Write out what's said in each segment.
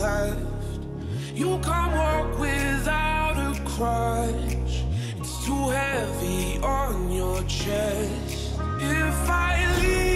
left. You can't walk without a crutch. It's too heavy on your chest. If I leave.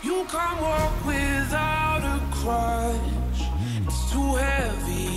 You can't walk without a crutch. It's too heavy.